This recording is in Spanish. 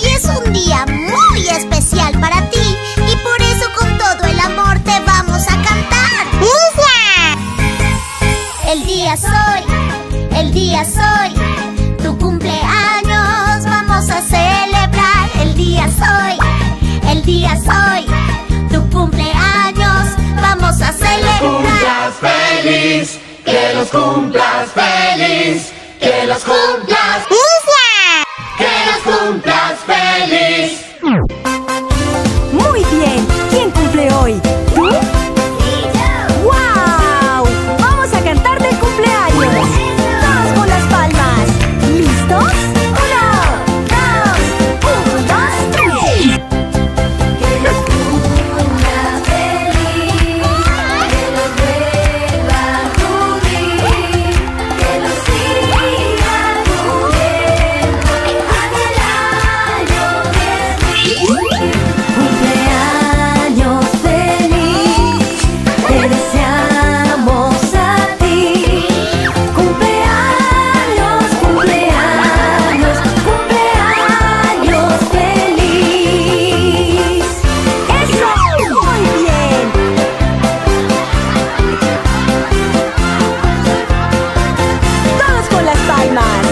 Hoy es un día muy especial para ti y por eso con todo el amor te vamos a cantar. El día soy, el día soy, tu cumpleaños vamos a celebrar. El día soy, el día soy, tu cumpleaños vamos a celebrar. cumplas feliz, que los cumplas feliz, que los cumplas, line.